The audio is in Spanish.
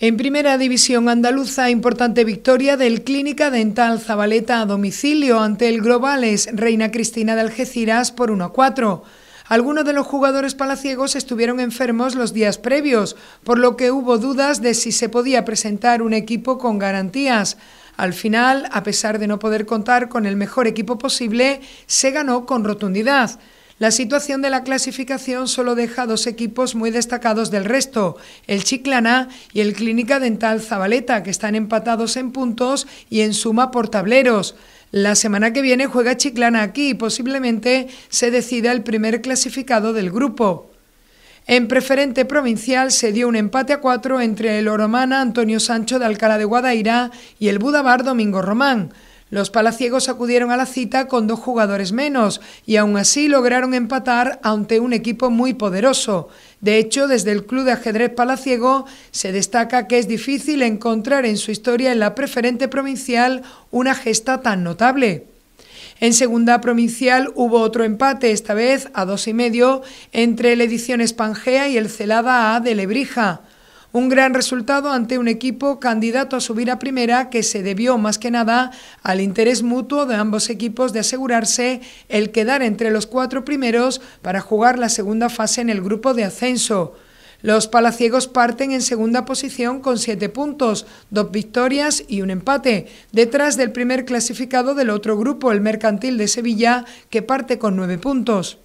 En primera división andaluza, importante victoria del Clínica Dental Zabaleta a domicilio ante el Globales Reina Cristina de Algeciras por 1 a 4. Algunos de los jugadores palaciegos estuvieron enfermos los días previos, por lo que hubo dudas de si se podía presentar un equipo con garantías. Al final, a pesar de no poder contar con el mejor equipo posible, se ganó con rotundidad. La situación de la clasificación solo deja dos equipos muy destacados del resto, el Chiclana y el Clínica Dental Zabaleta, que están empatados en puntos y en suma por tableros. La semana que viene juega Chiclana aquí y posiblemente se decida el primer clasificado del grupo. En preferente provincial se dio un empate a cuatro entre el Oromana Antonio Sancho de Alcalá de Guadaira y el Budabar Domingo Román. Los palaciegos acudieron a la cita con dos jugadores menos y aún así lograron empatar ante un equipo muy poderoso. De hecho, desde el Club de Ajedrez Palaciego se destaca que es difícil encontrar en su historia en la preferente provincial una gesta tan notable. En segunda provincial hubo otro empate, esta vez a dos y medio, entre el Edición Espangea y el Celada A de Lebrija. Un gran resultado ante un equipo candidato a subir a primera que se debió más que nada al interés mutuo de ambos equipos de asegurarse el quedar entre los cuatro primeros para jugar la segunda fase en el grupo de ascenso. Los palaciegos parten en segunda posición con siete puntos, dos victorias y un empate, detrás del primer clasificado del otro grupo, el Mercantil de Sevilla, que parte con nueve puntos.